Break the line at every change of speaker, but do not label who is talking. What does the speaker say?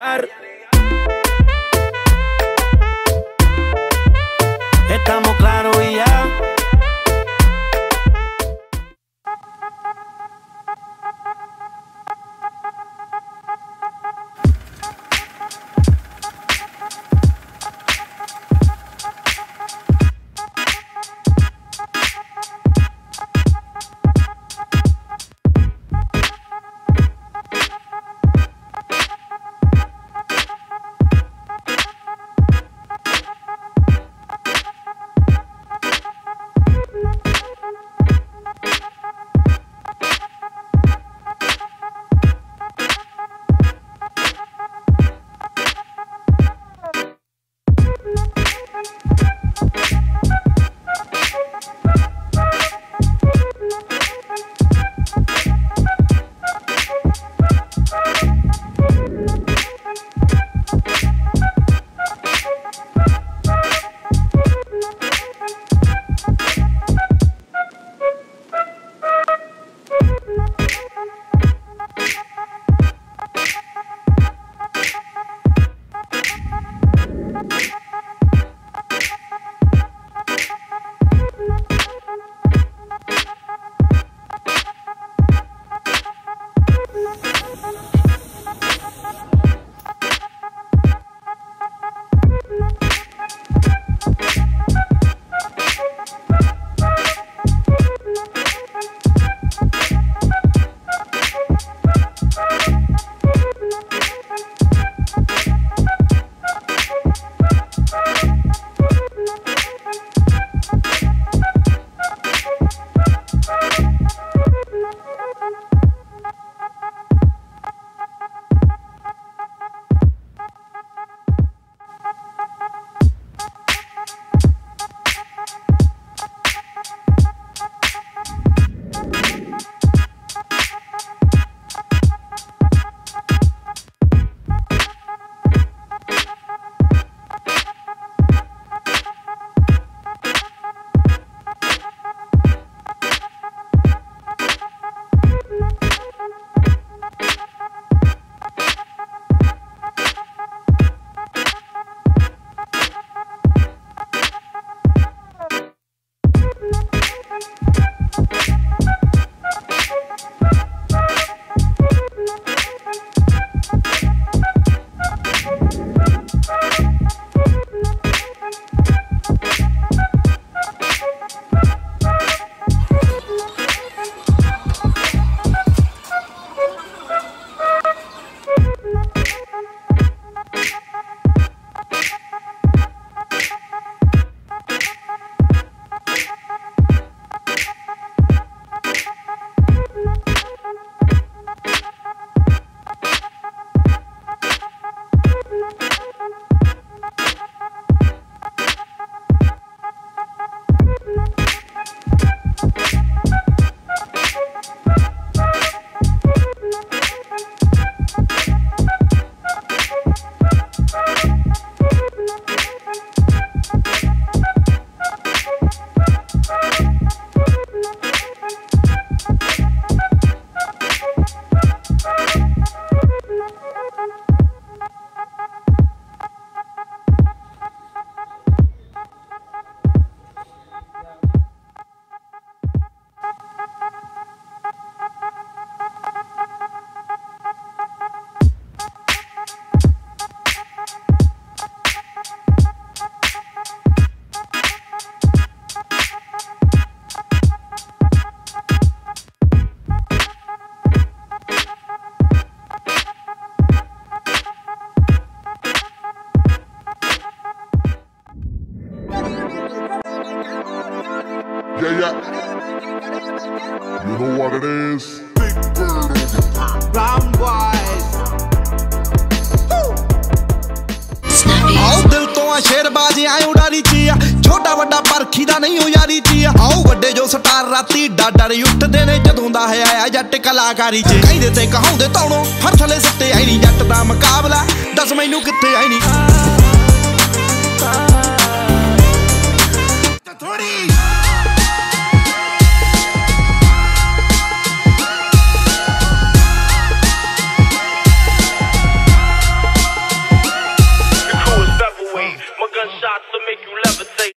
Ar
Yeah, yeah. You know what it is. Big bird the
Brown boys.
ਆਓ ਦਿਲ ਤੋਂ ਆ ਸ਼ੇਰ ਬਾਜੀ ਆਏ ਉਡਾਰੀ ਚੀਆ। ਛੋਟਾ ਵੱਡਾ ਪਰਖੀ ਦਾ ਨਹੀਂ ਹੋ ਯਾਰੀ ਚੀਆ। ਆਓ ਵੱਡੇ ਜੋ ਸਟਾਰ ਰਾਤੀ ਡਾਡਰ ਉੱਠਦੇ ਨੇ ਜਦੋਂ ਦਾ ਹੈ ਆਇਆ ਜੱਟ ਕਲਾਕਾਰੀ ਚ। ਕਹਿੰਦੇ ਤੇ ਕਹਾਉਂਦੇ ਤੌਣੋਂ ਹਰ ਥਲੇ ਸੱਤੇ ਆਈ ਨਹੀਂ ਜੱਟ ਦਾ ਮੁਕਾਬਲਾ। ਦੱਸ ਮੈਨੂੰ ਕਿੱਥੇ ਆਈ ਨਹੀਂ ਥੋੜੀ